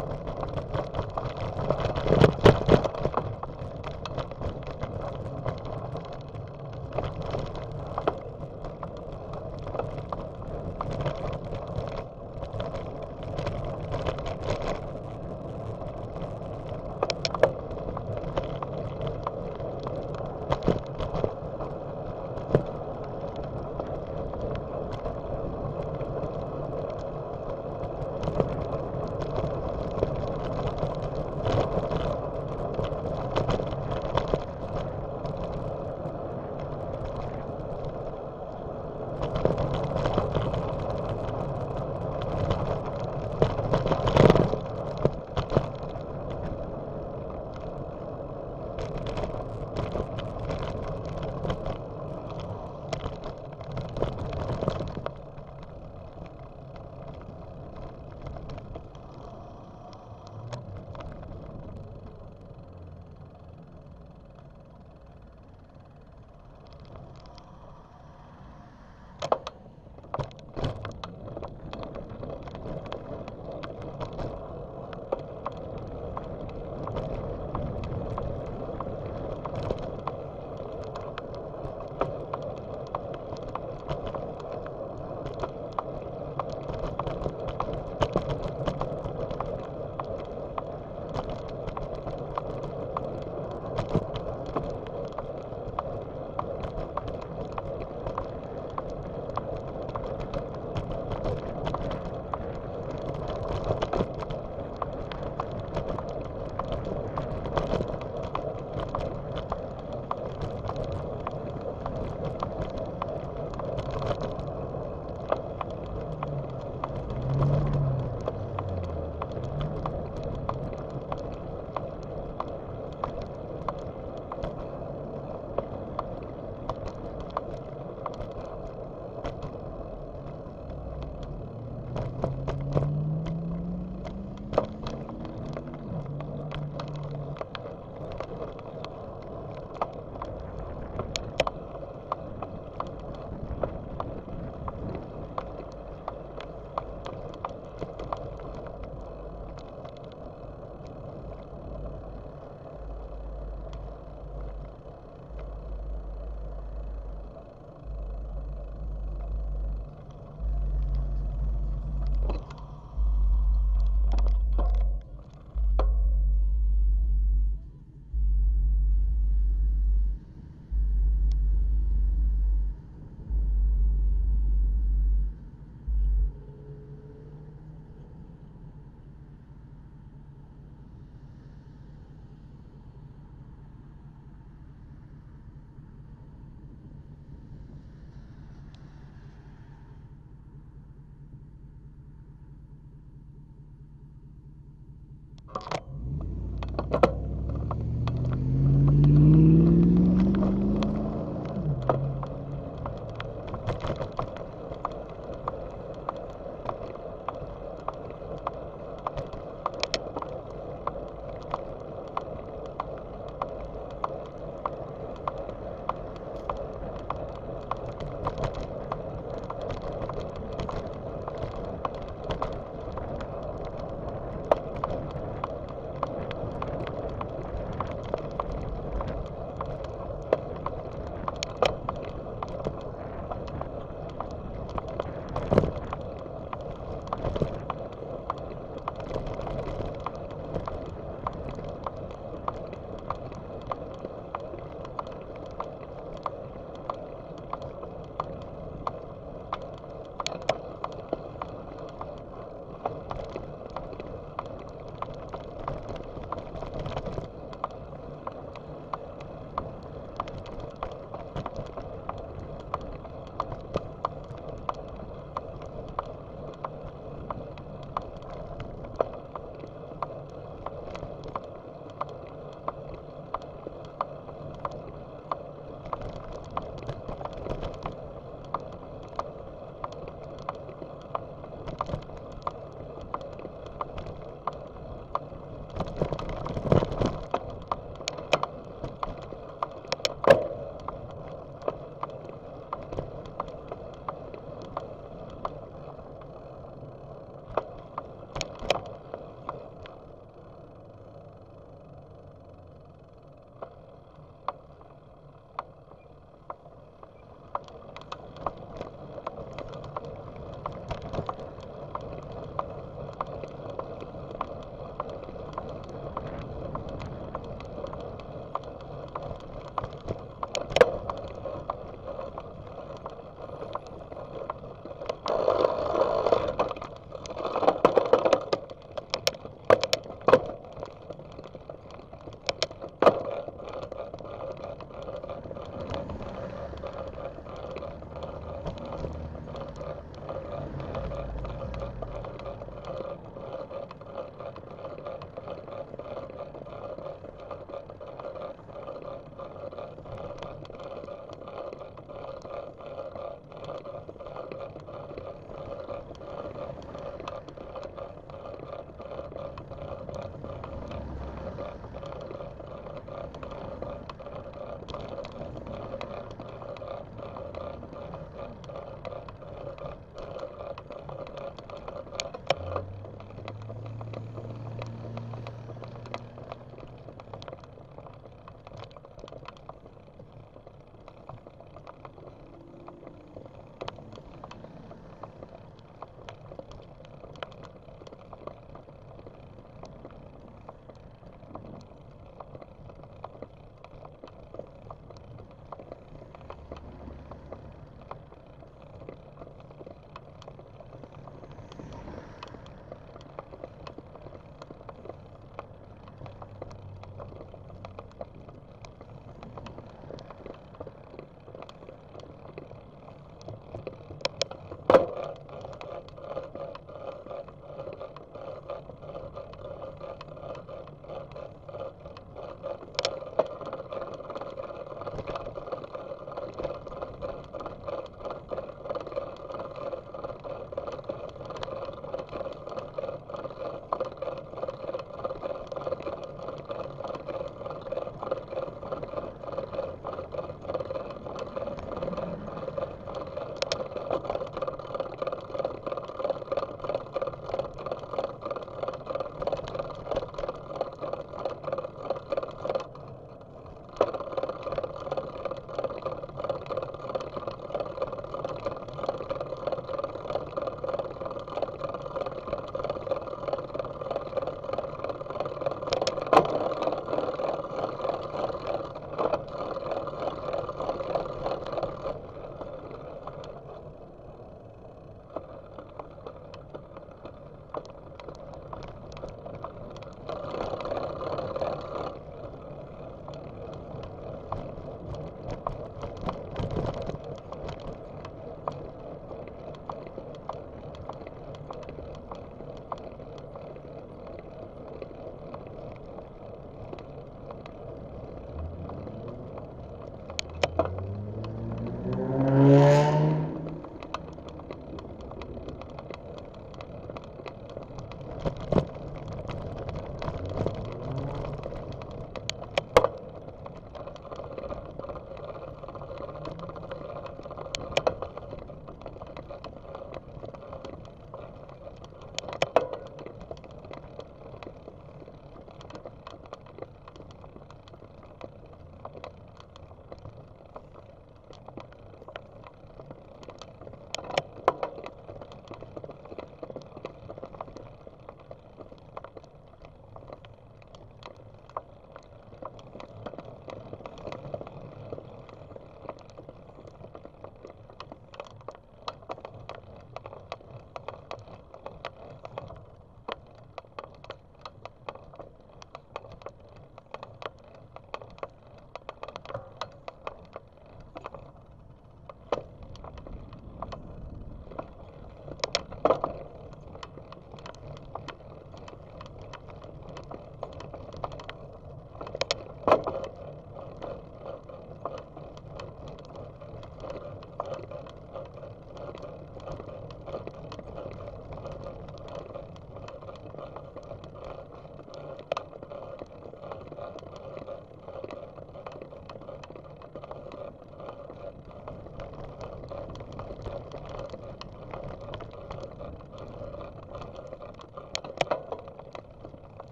you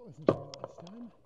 wasn't there last time.